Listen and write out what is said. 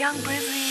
Young Brizzy.